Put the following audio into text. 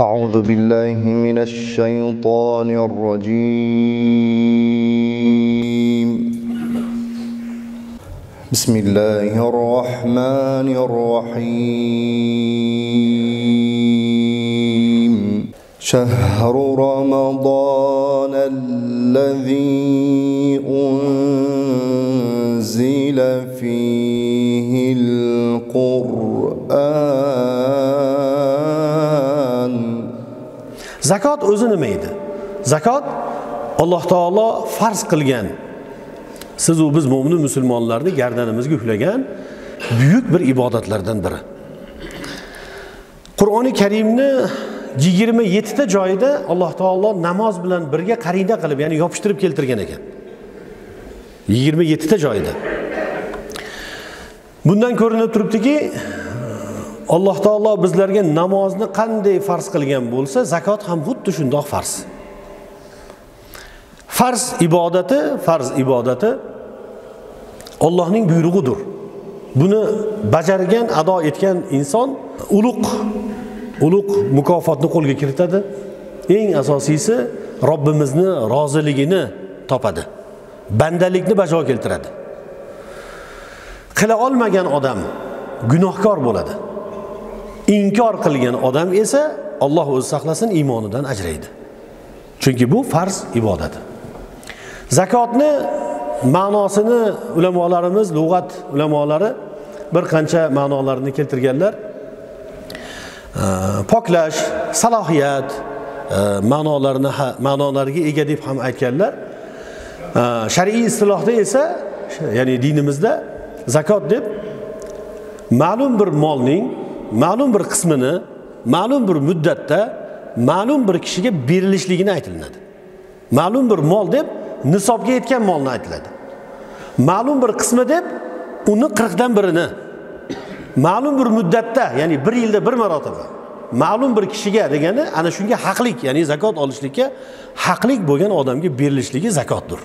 أعوذ بالله من الشيطان الرجيم. بسم الله الرحمن الرحيم. شهر رمضان الذي أنزل فيه zakot o'zi nima edi? Zakot alloh taolo farz qilgan. Sizu biz mo'min musulmonlarni gardanimizga yuklagan buyuk bir ibodatlardan biri. Qur'oni karimni yigirma yettita joyida alloh taolo namoz bilan birga qarina qilib ya'ni yopishtirib keltirgan ekan. Yigirma yettita joyida. Bundan ko'rinib turibdiki alloh taolo bizlarga namozni qanday farz qilgan bo'lsa zakot ham xuddi shundoq farz. Farz ibodati farz ibodati ollohning buyrug'idir. Buni bajargan ado etgan inson ulug' ulug' mukofotni qo'lga kiritadi. Eng asosiysi robbimizni roziligini topadi bandalikni bajo keltiradi. Qila olmagan odam gunohkor bo'ladi. Inkor qilgan odam esa Alloh o'zi saqlasin iymonidan ajraydi. Chunki bu farz ibodat. Zakotni ma'nosini ulamolarimiz lug'at ulamolari bir qancha ma'nolarni keltirganlar. Poklash salohiyat e, ma'nolarini ma'nolariga ega deb ham aytganlar. Shar'iy istilohda esa ya'ni dinimizda zakot deb ma'lum bir molning ma'lum bir qismini ma'lum bir muddatda ma'lum bir kishiga berilishligini aytilinadi ma'lum bir mol deb nisobga yetgan molni aytiladi. Ma'lum bir qismi deb uni qirqdan birini ma'lum bir muddatda ya'ni bir yilda bir marotaba ma'lum bir kishiga degani ana shunga haqlik ya'ni zakot olishlikka haqlik bo'lgan odamga berilishligi zakotdir